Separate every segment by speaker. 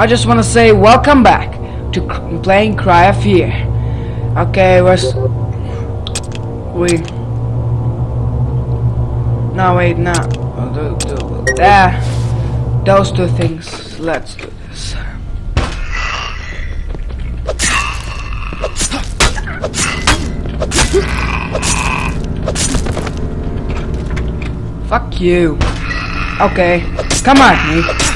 Speaker 1: I just want to say welcome back to playing Cry of Fear. Okay, where's we? No, wait, no. There. Those two things. Let's do this. Fuck you. Okay, come on, me.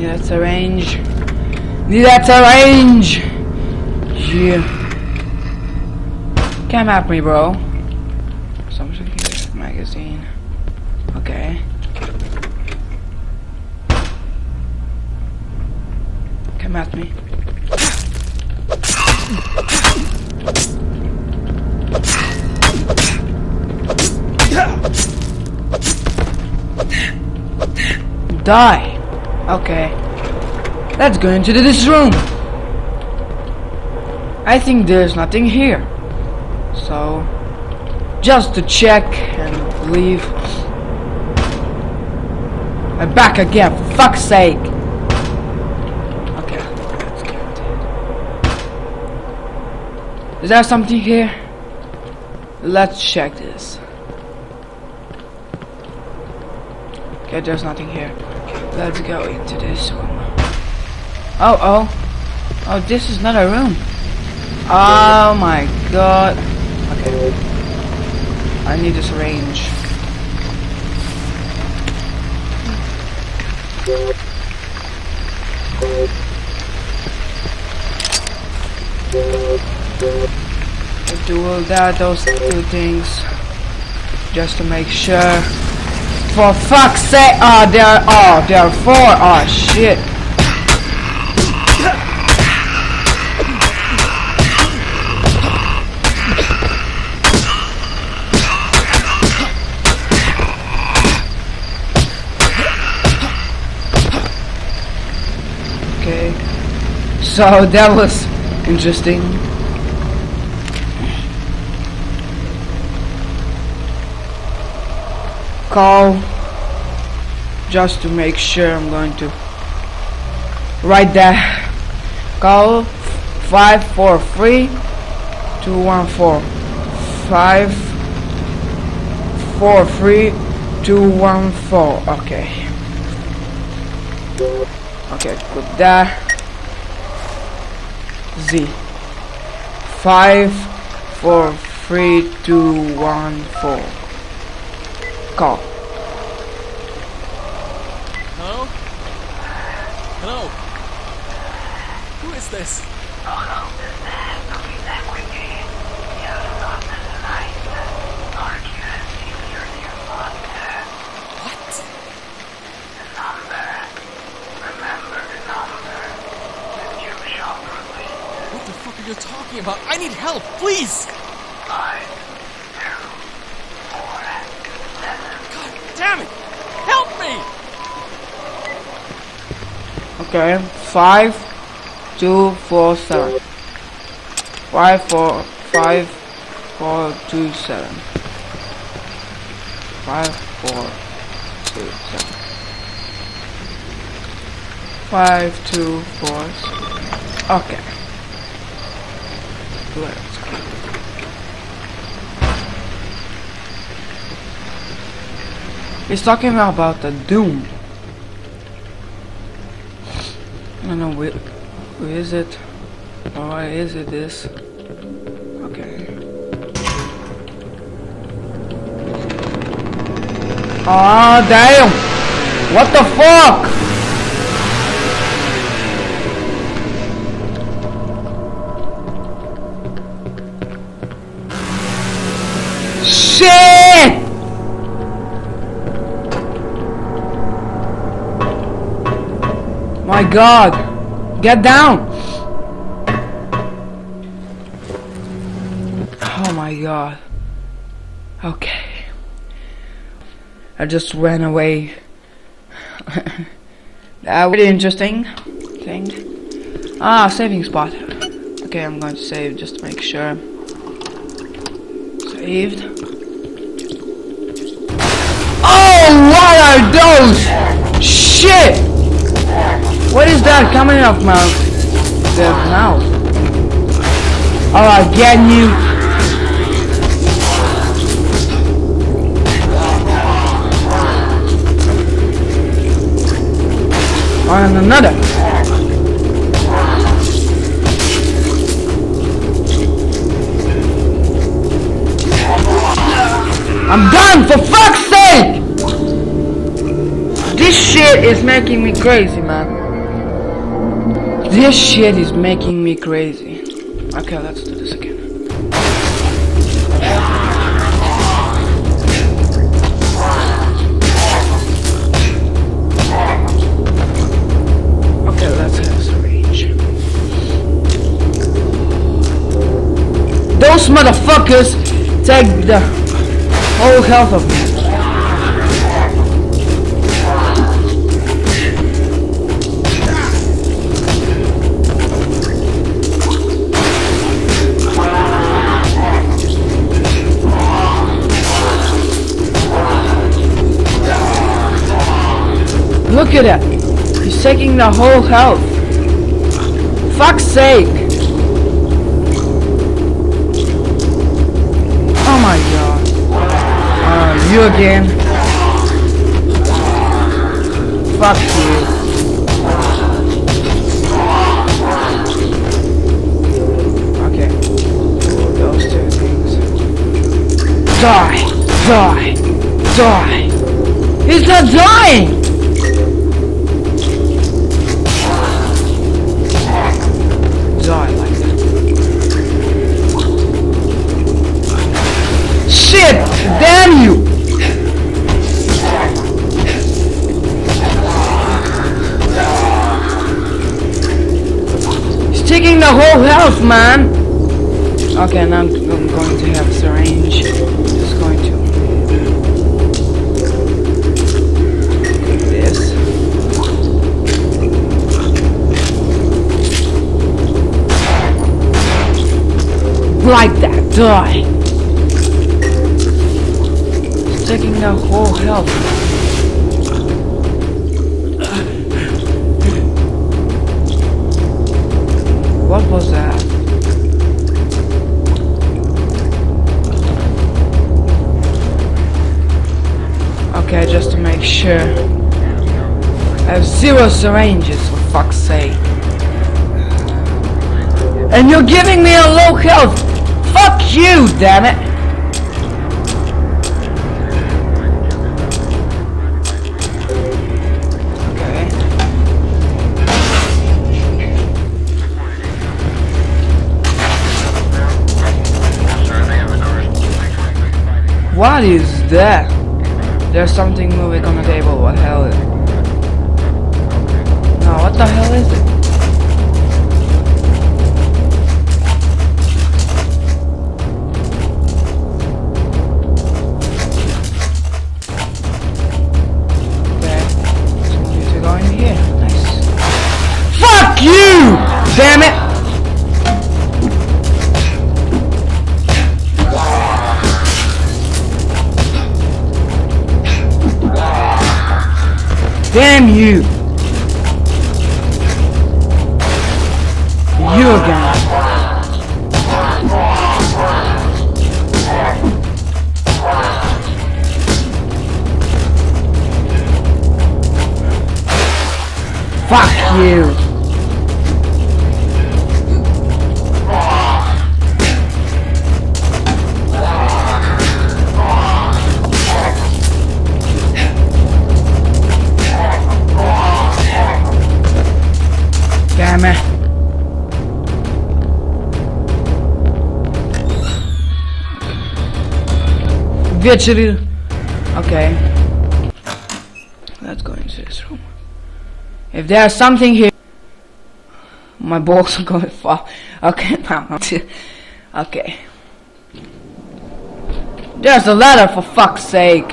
Speaker 1: Yeah, that's a range. That's a range. Yeah. Come at me, bro. Something here. Magazine. Okay. Come at me. Die. Okay. Let's go into this room. I think there's nothing here. So, just to check and leave. I'm back again, for fuck's sake. Okay, let's get it. Is there something here? Let's check this. Okay, there's nothing here. Let's go into this room. Oh, oh. Oh, this is not a room. Oh my god. Okay. I need this range. Do all that, those two things. Just to make sure. For fuck's sake! Oh, there are, oh, there are four! Oh, shit! Okay. So, that was interesting. Call just to make sure I'm going to write that call five four three two one four five four three two one four. Okay. Okay put that Z. Five four three two one four call.
Speaker 2: Hello? Hello? Who is this? What? What the fuck are you talking about? I need help, please! God damn it! Help me!
Speaker 1: Okay, five, two, four, seven. Five, four, five, four, two, seven. Five, four, two, seven. Five, two, four, seven. Okay. Let's go. He's talking about the Doom. Don't know where, where is it? Or why is it this? Okay. Ah damn! What the fuck? God! Get down! Oh my god. Okay. I just ran away. that really interesting thing. Ah, saving spot. Okay, I'm going to save just to make sure. Saved. Oh, what are those? Shit! What is that coming off mouth? The mouth. Oh, again you. On another. I'm done for fuck's sake! This shit is making me crazy, man. This shit is making me crazy. Okay, let's do this again. Okay, let's have. Those motherfuckers take the whole health of me. Look at that. He's taking the whole health. Fuck's sake. Oh my god. Uh, you again. Fuck you. Okay. Those two things. Die! Die! Die! He's not dying! Whole health, man! Okay, now I'm, I'm going to have syringe. Just going to. This. like that. Die. Taking their whole health. What was that? Okay, just to make sure. I have zero syringes, for fuck's sake. And you're giving me a low health! Fuck you, damn it! What is that? There's something moving on the table. What the hell is it? No, what the hell is it? Damn you! You again. Fuck you! Okay. Let's go into this room. If there's something here... My balls are going far. Okay, now. okay. There's a ladder, for fuck's sake.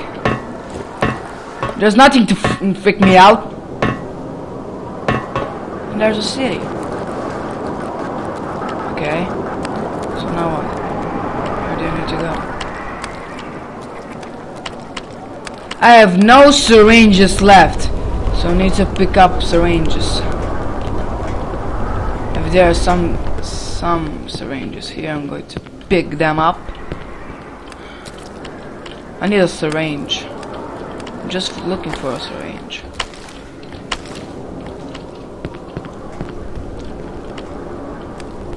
Speaker 1: There's nothing to mm, freak me out. And there's a city. Okay. So now what? I have no syringes left. So I need to pick up syringes. If there are some some syringes here, I'm going to pick them up. I need a syringe. I'm just looking for a syringe.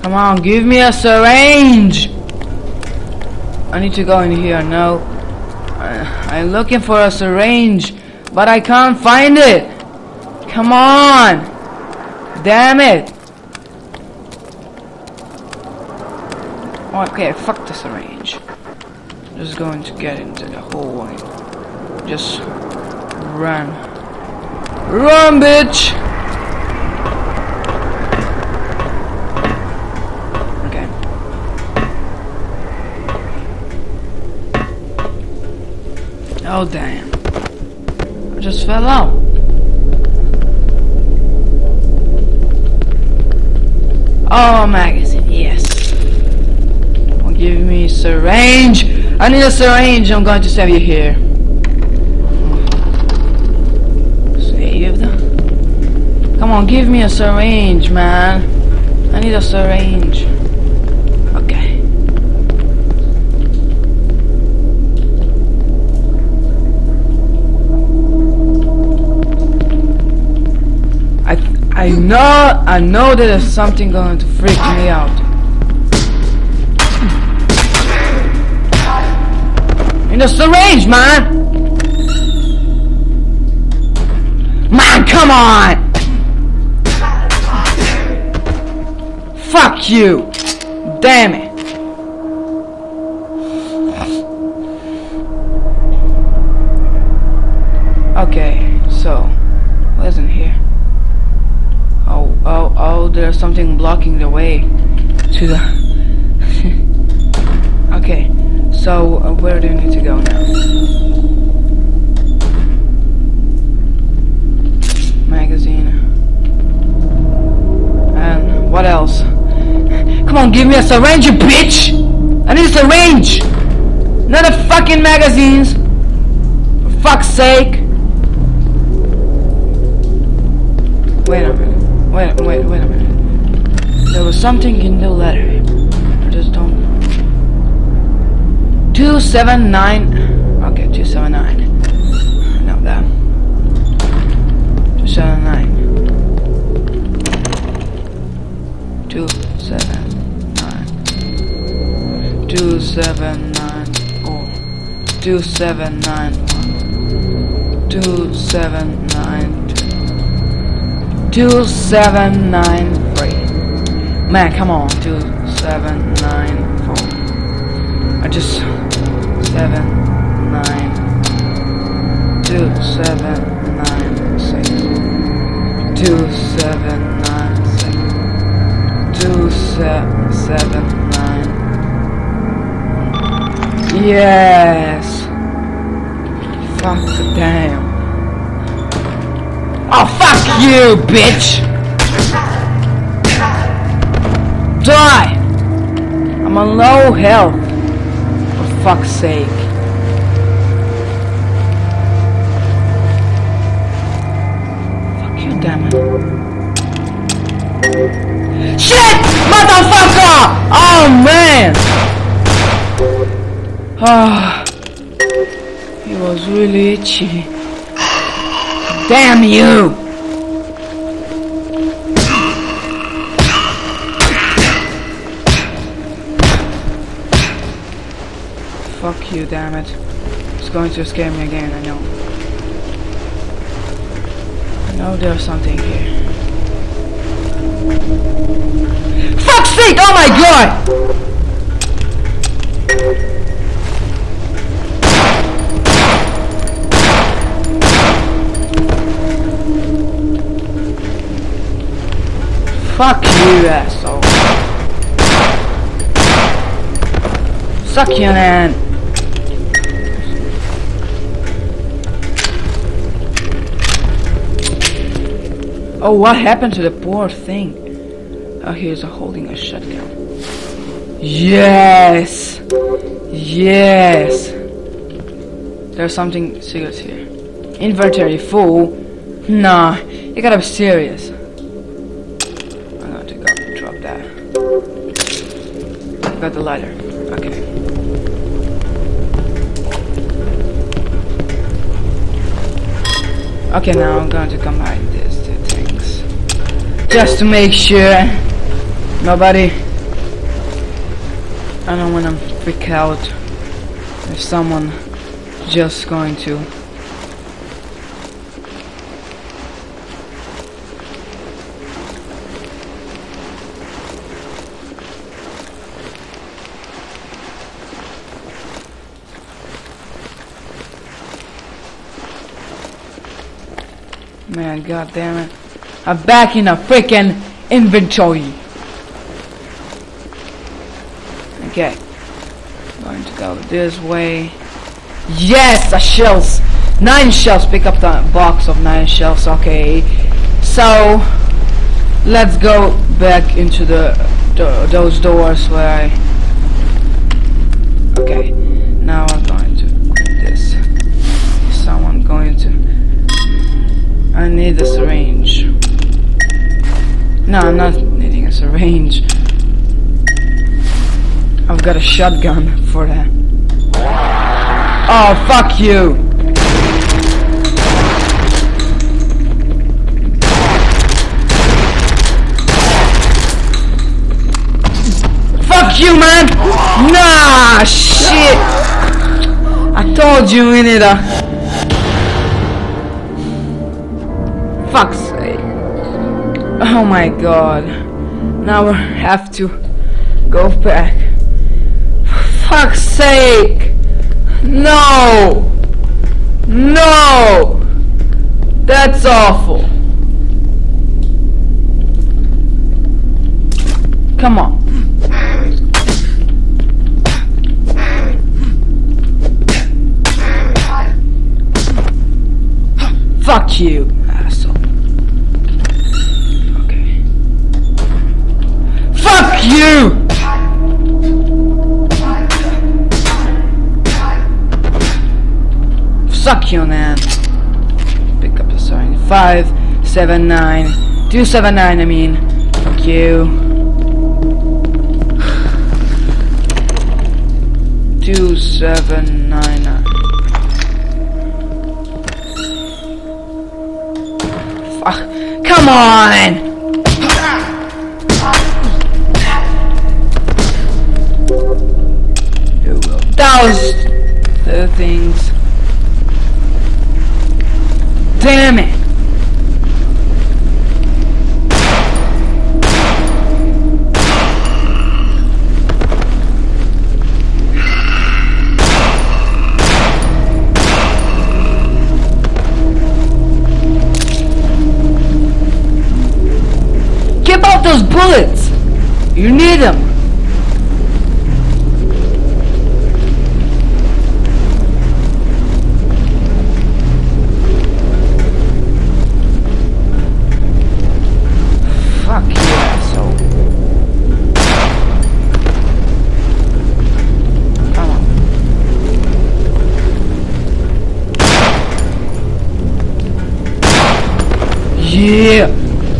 Speaker 1: Come on, give me a syringe! I need to go in here now. I'm looking for a syringe, but I can't find it! Come on! Damn it! Okay, fuck the syringe. Just going to get into the hallway. Just run. Run, bitch! Okay. Oh, damn. I just fell out. Oh, magazine, yes. Give me syringe. I need a syringe. I'm going to save you here. Saved? Come on, give me a syringe, man. I need a syringe. Okay. I I know I know that there's something going to freak me out. In the syringe, man! Man, come on! Fuck you! Damn it! There's something blocking the way to the... okay, so uh, where do you need to go now? Magazine. And what else? Come on, give me a syringe, you bitch! I need a syringe! Not a fucking magazines! For fuck's sake! Wait a minute. Wait, wait, wait a minute. There was something in the letter. I just don't. 279. Okay, 279. No, that. 279. 279. 2794. 2791. 2792. 2793. Man, come on. 2794. I just. 7, 9. 2796. 2796. 2779. Yes! Fuck the damn. Oh, fuck you, bitch! Die! I'm on low health. For fuck's sake. Fuck you, damn it. Shit! Motherfucker! Oh, man! Ah. he was really itchy. Damn you! Fuck you, damn it. It's going to scare me again, I know. I know there's something here. Fuck's sake! Oh my god! Fuck you, asshole. Suck you, man. Oh, what happened to the poor thing? Oh, he's holding a shotgun. Yes! Yes! There's something serious here. Inventory full? Nah, you gotta be serious. I'm going to go drop that. Got the lighter. Okay. Okay, now I'm going to combine things. Just to make sure. Nobody. I don't want to freak out if someone just going to. Man, god damn it. I'm back in a freaking inventory. Okay. Going to go this way. Yes, the shells. Nine shells. Pick up the box of nine shells. Okay. So, let's go back into the, the those doors where I. No, I'm not needing a syringe. I've got a shotgun for that. Oh, fuck you! Fuck you, man! Nah, shit! I told you need a... Fuck's. Oh my god. Now we have to go back For fuck's sake! No! No! That's awful. Come on. Fuck you, Fuck you! Suck you, man. Pick up the sign. Five, seven, nine, two, seven, nine. I mean, fuck you. Two, seven, nine. Fuck! Come on! The things. Damn it! Keep out those bullets! You need them!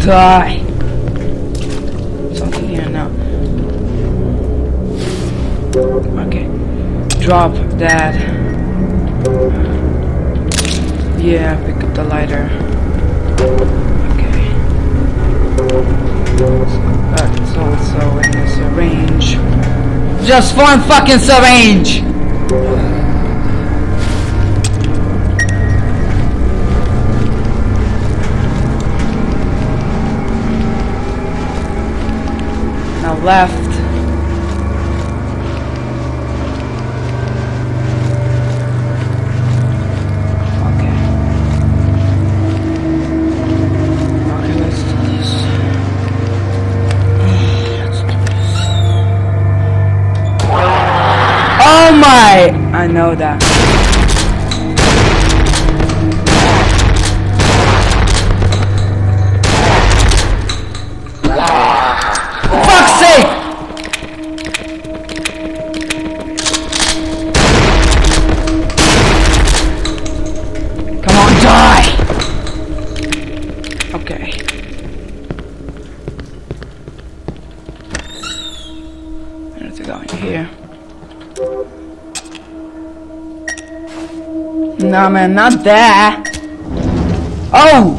Speaker 1: Die! Something here now. Okay. Drop that. Yeah, pick up the lighter. Okay. That's also in the syringe. Just one fucking syringe! Oh my! I know that. No man, not there. Oh!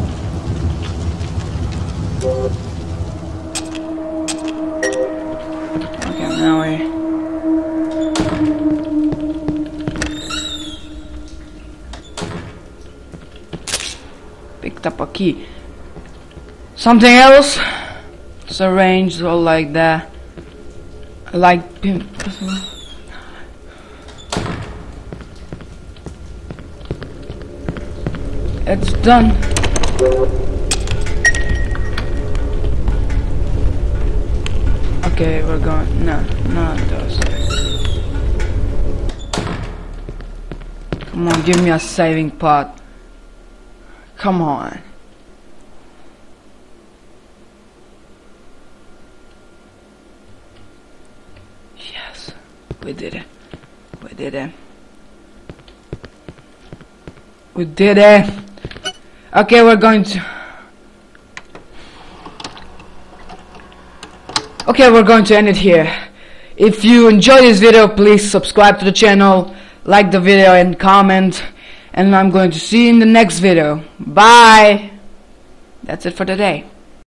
Speaker 1: Okay, now we picked up a key. Something else? It's arranged all like that. Like It's done. Okay, we're going. No, not those. Come on, give me a saving pot. Come on. Yes, we did it. We did it. We did it. Okay, we're going to. Okay, we're going to end it here. If you enjoyed this video, please subscribe to the channel, like the video and comment. And I'm going to see you in the next video. Bye! That's it for today.